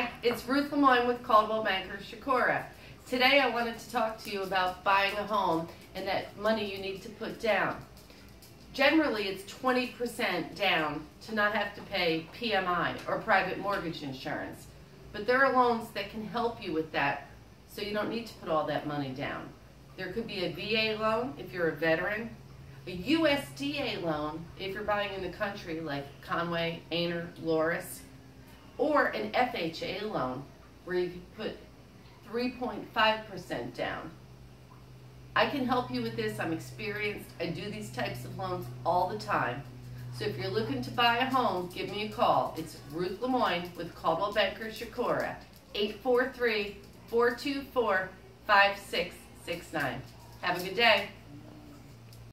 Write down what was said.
Hi, it's Ruth LeMoine with Coldwell Banker Chicora. Today I wanted to talk to you about buying a home and that money you need to put down. Generally, it's 20% down to not have to pay PMI or private mortgage insurance. But there are loans that can help you with that so you don't need to put all that money down. There could be a VA loan if you're a veteran, a USDA loan if you're buying in the country like Conway, Aynor, Loris, or an FHA loan where you could put 3.5% down. I can help you with this. I'm experienced. I do these types of loans all the time. So if you're looking to buy a home, give me a call. It's Ruth LeMoine with Coldwell Banker Chicora, 843 424 5669. Have a good day.